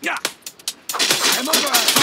Yeah! I'm a!